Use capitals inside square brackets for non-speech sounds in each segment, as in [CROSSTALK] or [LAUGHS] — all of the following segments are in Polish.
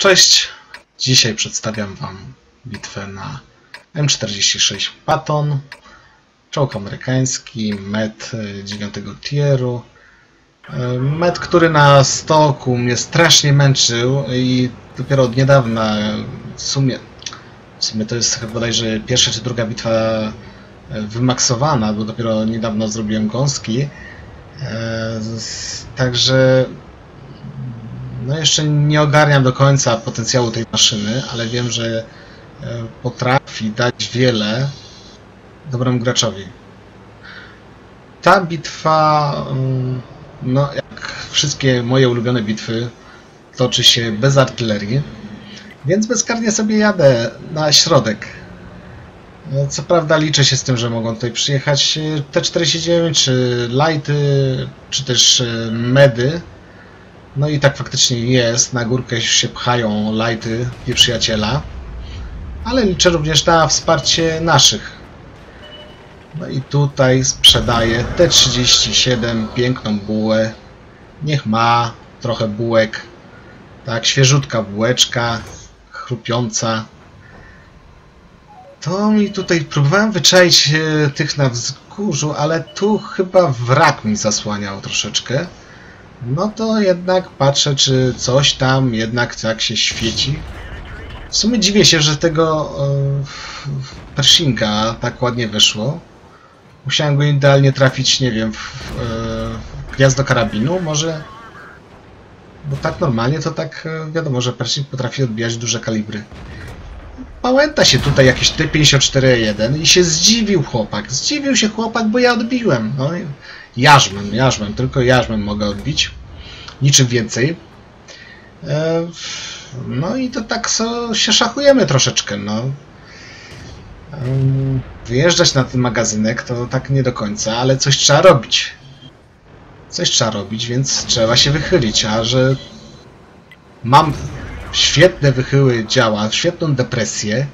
Cześć! Dzisiaj przedstawiam Wam bitwę na M46 Patton, czołg amerykański, met 9 tieru. E, Met, który na stoku mnie strasznie męczył i dopiero od niedawna w sumie, w sumie to jest chyba bodajże pierwsza czy druga bitwa e, wymaksowana, bo dopiero niedawno zrobiłem gąski. E, Także no jeszcze nie ogarniam do końca potencjału tej maszyny, ale wiem, że e, potrafi dać wiele dobremu graczowi. Ta bitwa, mm, no jak wszystkie moje ulubione bitwy, toczy się bez artylerii, więc bezkarnie sobie jadę na środek. E, Co prawda liczę się z tym, że mogą tutaj przyjechać e, T-49, czy Lighty, czy też e, Medy. No i tak faktycznie jest. Na górkę się pchają Lighty i przyjaciela. Ale liczę również na wsparcie naszych. No i tutaj sprzedaję T-37, piękną bułę. Niech ma trochę bułek. Tak, świeżutka bułeczka, chrupiąca. To mi tutaj próbowałem wyczaić e, tych na wzgórzu, ale tu chyba wrak mi zasłaniał troszeczkę. No to jednak patrzę, czy coś tam jednak tak się świeci. W sumie dziwię się, że tego e, tak ładnie wyszło. Musiałem go idealnie trafić, nie wiem, w, w gniazdo karabinu, może. Bo tak normalnie to tak e, wiadomo, że Pershing potrafi odbijać duże kalibry. Pałęta się tutaj jakiś T-54-1 i się zdziwił chłopak. Zdziwił się chłopak, bo ja odbiłem. No, jarzmem, jarzmem, tylko jarzmem mogę odbić. Niczym więcej. E, no i to tak so się szachujemy troszeczkę, no. Wyjeżdżać na ten magazynek to tak nie do końca, ale coś trzeba robić. Coś trzeba robić, więc trzeba się wychylić, a że mam świetne wychyły działa, świetną depresję,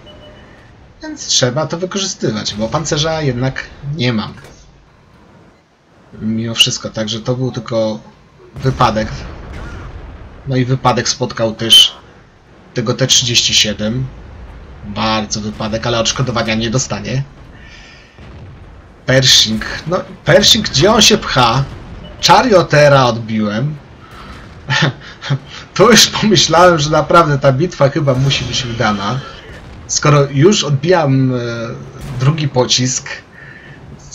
więc trzeba to wykorzystywać, bo pancerza jednak nie mam. Mimo wszystko, także to był tylko wypadek. No i wypadek spotkał też tego T-37. Bardzo wypadek, ale odszkodowania nie dostanie. Pershing. No, Pershing, gdzie on się pcha? Chariotera odbiłem. [LAUGHS] To już pomyślałem, że naprawdę ta bitwa chyba musi być udana. Skoro już odbijam e, drugi pocisk,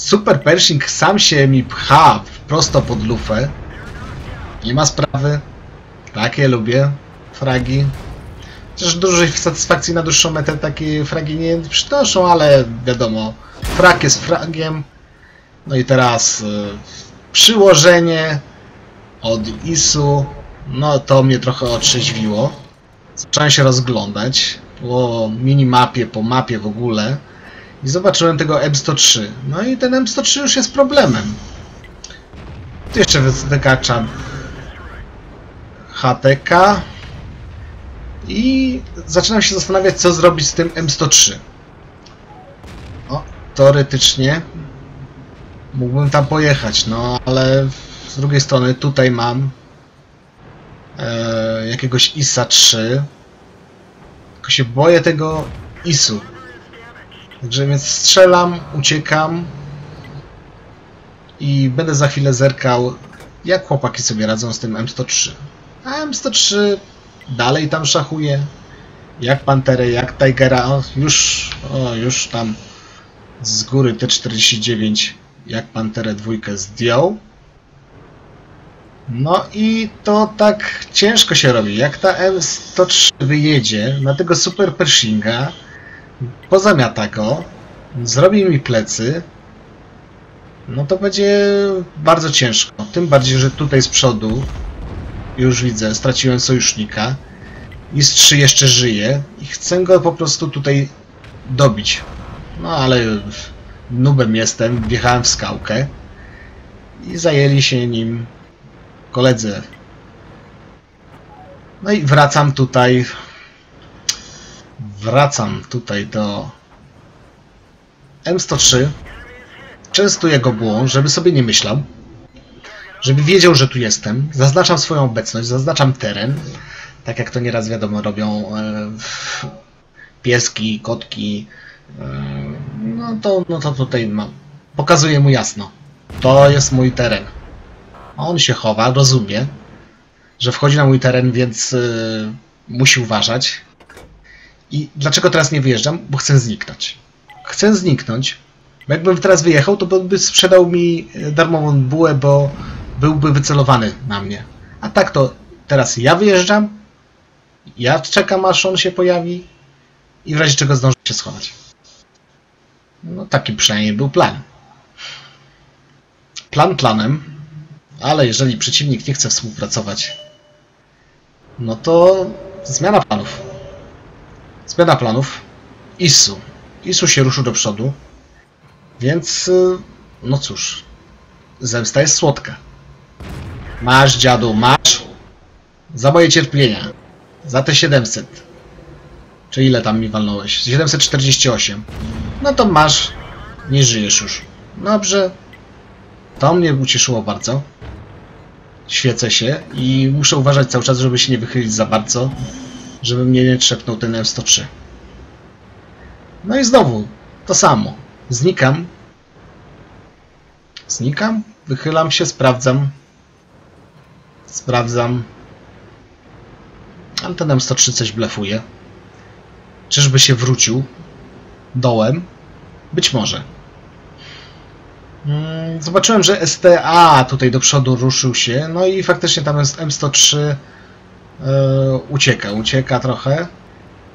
Super Pershing sam się mi pcha prosto pod lufę. Nie ma sprawy. Takie lubię. Fragi. Chociaż dużej satysfakcji na dłuższą metę takie fragi nie przynoszą, ale wiadomo. Frag jest fragiem. No i teraz y, przyłożenie od ISU. No to mnie trochę otrzeźwiło. Zacząłem się rozglądać po minimapie, po mapie w ogóle. I zobaczyłem tego M103. No i ten M103 już jest problemem. Tu jeszcze wygaczam HTK. I zaczynam się zastanawiać, co zrobić z tym M103. O, teoretycznie mógłbym tam pojechać, no ale z drugiej strony tutaj mam e, jakiegoś ISA 3. Tylko się boję tego ISU. Także więc strzelam, uciekam i będę za chwilę zerkał, jak chłopaki sobie radzą z tym M103. A M103 dalej tam szachuje. Jak Panterę, jak Tigera. O, już, o, już tam z góry T49 jak Panterę dwójkę zdjął. No i to tak ciężko się robi. Jak ta M103 wyjedzie na tego Super Pershinga, pozamiata go, zrobi mi plecy, no to będzie bardzo ciężko. Tym bardziej, że tutaj z przodu już widzę, straciłem sojusznika. 3 jeszcze żyje i chcę go po prostu tutaj dobić. No ale nubem jestem, wjechałem w skałkę i zajęli się nim koledzy. No i wracam tutaj. Wracam tutaj do M103. Częstuję go bułą, żeby sobie nie myślał. Żeby wiedział, że tu jestem. Zaznaczam swoją obecność, zaznaczam teren. Tak jak to nieraz wiadomo robią e, pieski, kotki. E, no to, no to tutaj mam. Pokazuję mu jasno. To jest mój teren. On się chowa, rozumie, że wchodzi na mój teren, więc y, musi uważać. I dlaczego teraz nie wyjeżdżam? Bo chcę zniknąć. Chcę zniknąć. Bo jakbym teraz wyjechał, to by sprzedał mi darmową bułę, bo byłby wycelowany na mnie. A tak to teraz ja wyjeżdżam, ja czekam aż on się pojawi i w razie czego zdążę się schować. No taki przynajmniej był plan. Plan planem, ale jeżeli przeciwnik nie chce współpracować, no to zmiana planów. Zmiana planów. Isu. Isu się ruszył do przodu, więc y, no cóż, zemsta jest słodka. Masz, dziadu, masz. Za moje cierpienia. Za te 700. Czy ile tam mi walnąłeś? 748. No to masz. Nie żyjesz już. Dobrze. To mnie ucieszyło bardzo. Świecę się i muszę uważać cały czas, żeby się nie wychylić za bardzo, żeby mnie nie trzepnął ten M103. No i znowu to samo. Znikam. Znikam, wychylam się, sprawdzam. Sprawdzam. Ale ten M103 coś blefuje. Czyżby się wrócił dołem? Być może. Mm, Zobaczyłem, że STA tutaj do przodu ruszył się, no i faktycznie tam jest M103 e, ucieka, ucieka trochę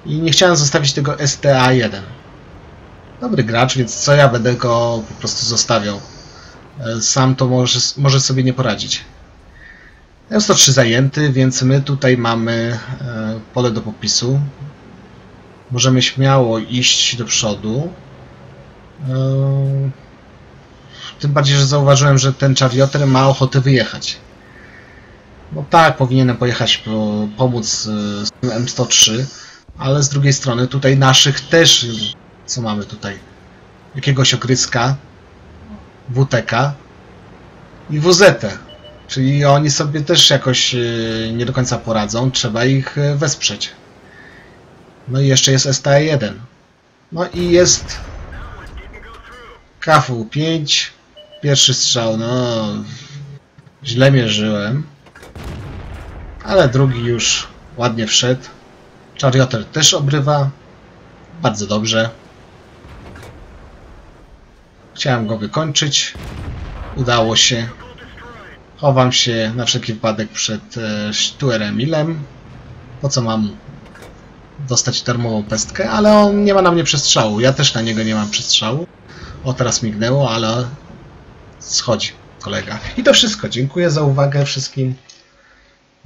i nie chciałem zostawić tego STA1. Dobry gracz, więc co ja będę go po prostu zostawiał. E, Sam to może, może sobie nie poradzić. M103 zajęty, więc my tutaj mamy e, pole do popisu. Możemy śmiało iść do przodu. E, tym bardziej, że zauważyłem, że ten Charioter ma ochotę wyjechać. No tak, powinienem pojechać po, pomóc tym M103, ale z drugiej strony tutaj naszych też, co mamy tutaj? Jakiegoś okryska, WTK i WZ. Czyli oni sobie też jakoś e, nie do końca poradzą, trzeba ich e, wesprzeć. No i jeszcze jest STA1. No i jest KFU 5. Pierwszy strzał, no źle mierzyłem. Ale drugi już ładnie wszedł. Charioter też obrywa. Bardzo dobrze. Chciałem go wykończyć. Udało się. Chowam się na wszelki wypadek przed e, Stuerem Milem. Po co mam dostać darmową pestkę, ale on nie ma na mnie przestrzału. Ja też na niego nie mam przestrzału. O, teraz mignęło, ale schodzi kolega. I to wszystko. Dziękuję za uwagę wszystkim.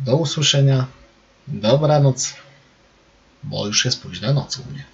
Do usłyszenia. Dobranoc. Bo już jest późna noc u mnie.